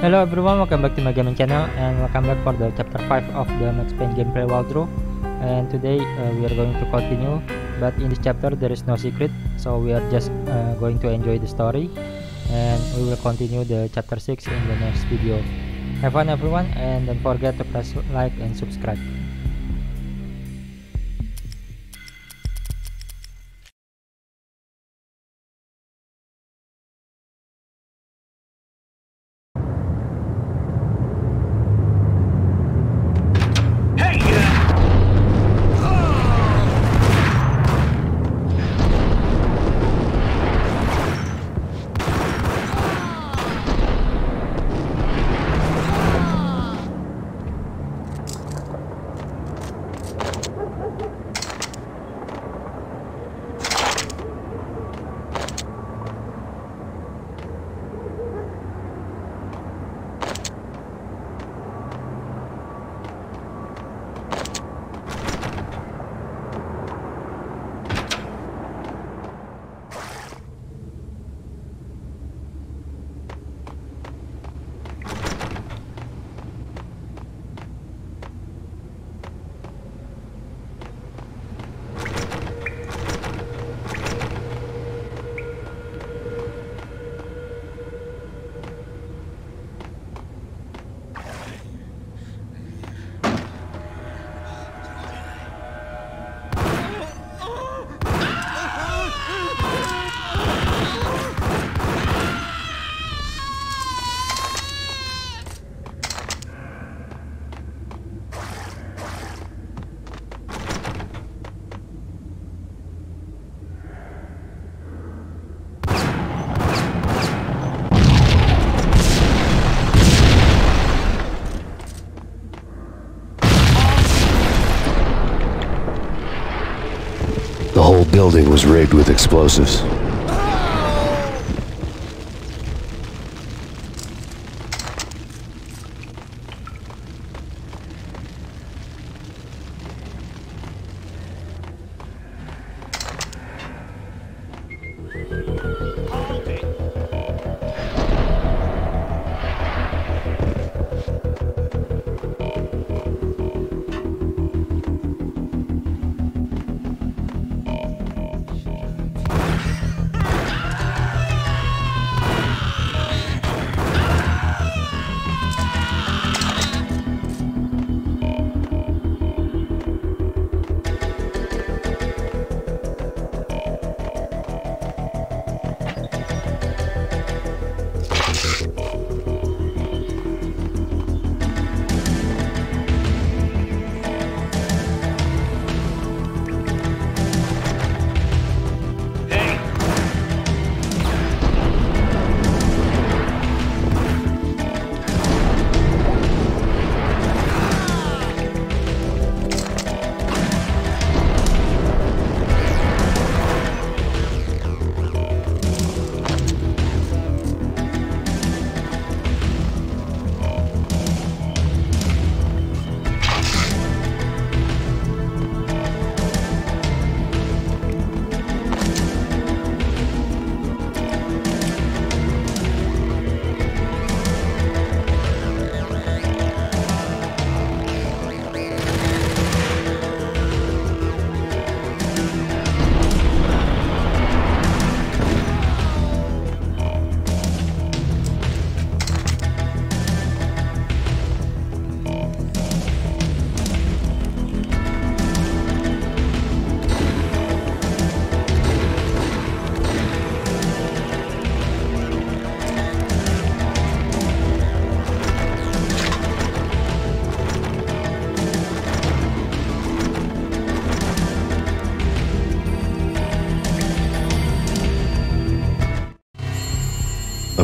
Hello everyone, welcome back to my gaming channel and welcome back for the chapter 5 of the Max Payne gameplay walkthrough and today uh, we are going to continue but in this chapter there is no secret so we are just uh, going to enjoy the story and we will continue the chapter 6 in the next video. Have fun everyone and don't forget to press like and subscribe. Building was rigged with explosives.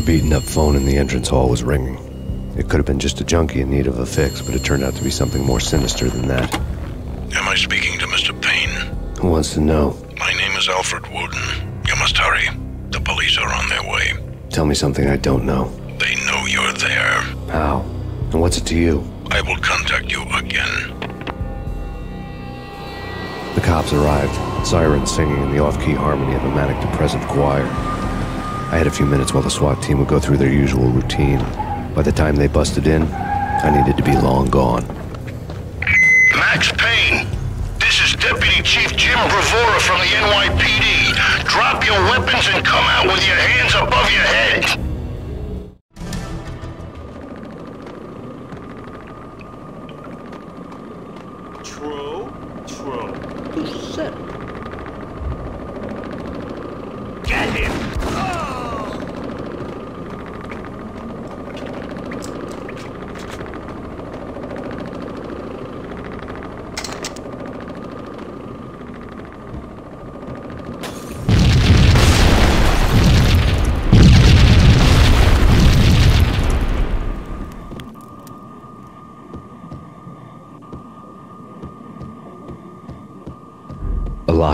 Beaten up phone in the entrance hall was ringing. It could have been just a junkie in need of a fix, but it turned out to be something more sinister than that. Am I speaking to Mr. Payne? Who wants to know? My name is Alfred Woden. You must hurry. The police are on their way. Tell me something I don't know. They know you're there. How? And what's it to you? I will contact you again. The cops arrived, sirens singing in the off-key harmony of a manic depressive choir. I had a few minutes while the SWAT team would go through their usual routine. By the time they busted in, I needed to be long gone. Max Payne, this is Deputy Chief Jim Bravura from the NYPD. Drop your weapons and come out with your hands above your head.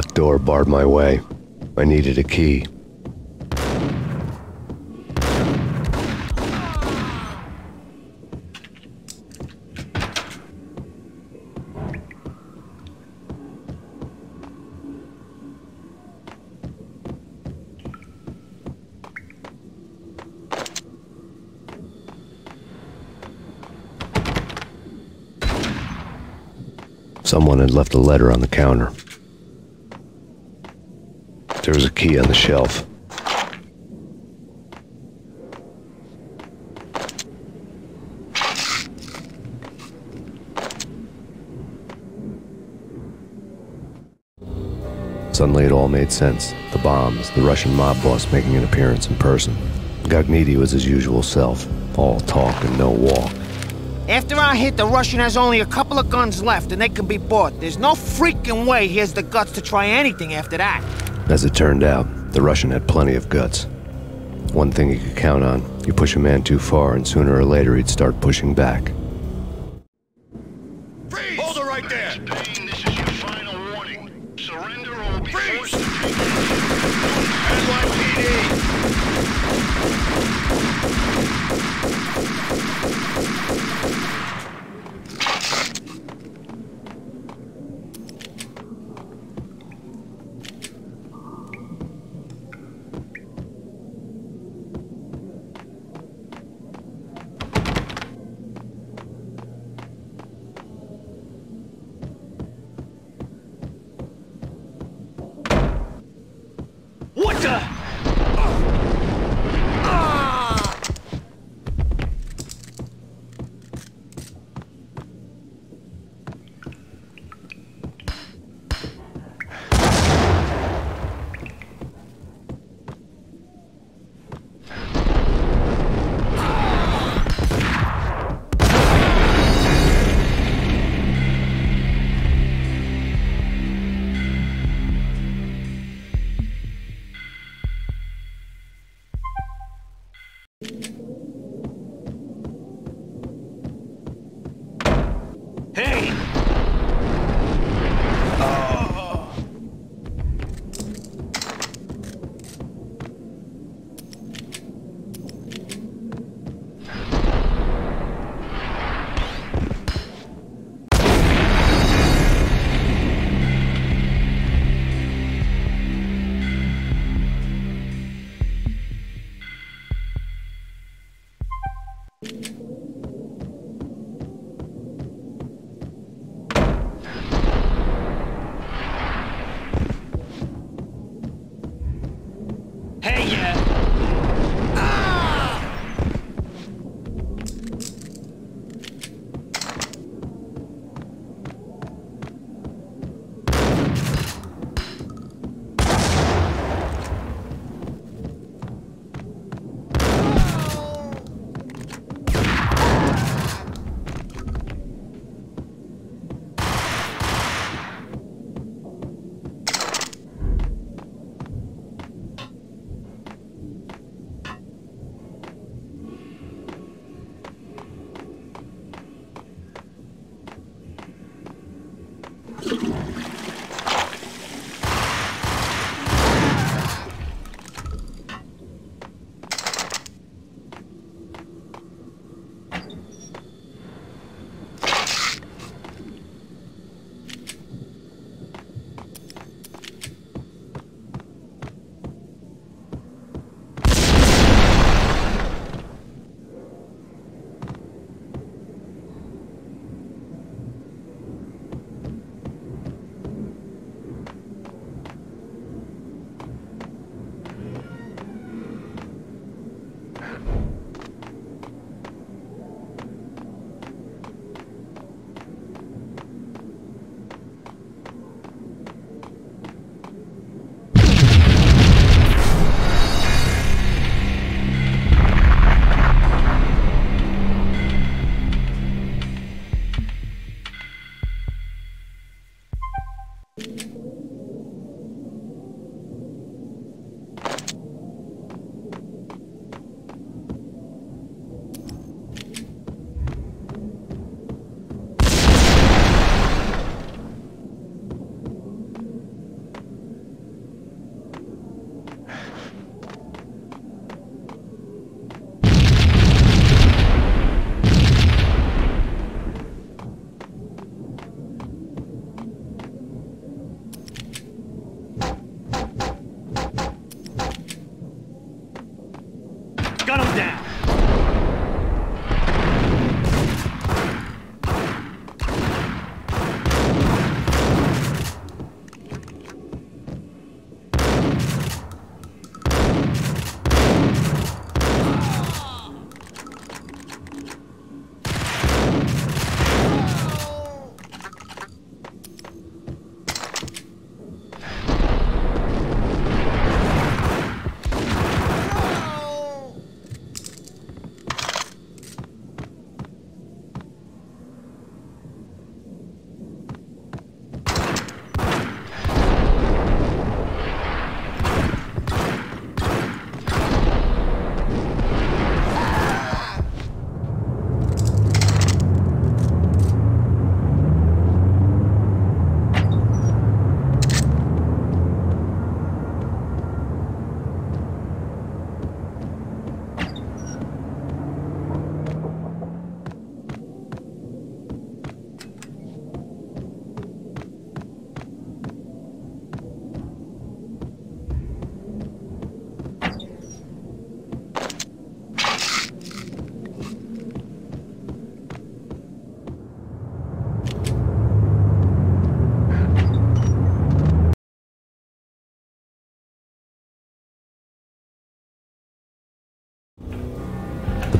Locked door barred my way. I needed a key. Someone had left a letter on the counter. There was a key on the shelf. Suddenly it all made sense. The bombs, the Russian mob boss making an appearance in person. Gognitti was his usual self, all talk and no walk. After our hit, the Russian has only a couple of guns left, and they can be bought. There's no freaking way he has the guts to try anything after that. As it turned out, the Russian had plenty of guts. One thing he could count on you push a man too far, and sooner or later he'd start pushing back.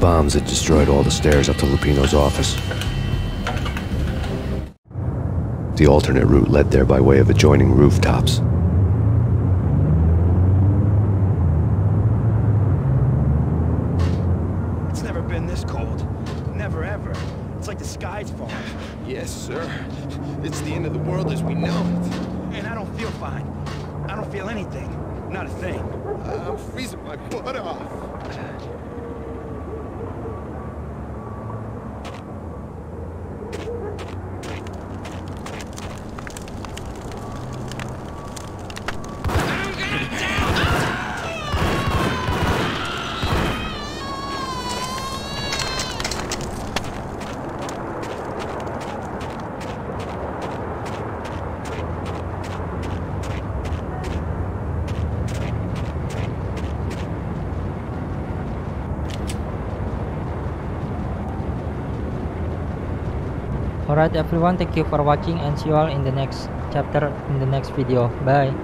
Bombs had destroyed all the stairs up to Lupino's office. The alternate route led there by way of adjoining rooftops. It's never been this cold. Never ever. It's like the sky's falling. Yes, sir. It's the end of the world as we know it. And I don't feel fine. I don't feel anything. Not a thing. I'm freezing my butt off. Alright everyone, thank you for watching and see you all in the next chapter in the next video. Bye.